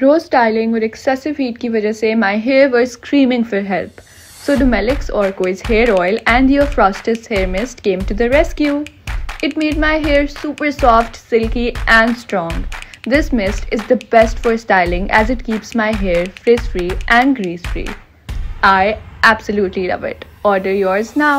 Rose styling with excessive heat की वजह से my hair was screaming for help. So Domeli'C's Orquez hair oil and the Frostis hair mist came to the rescue. It made my hair super soft, silky and strong. This mist is the best for styling as it keeps my hair frizz free and grease free. I absolutely love it. Order yours now.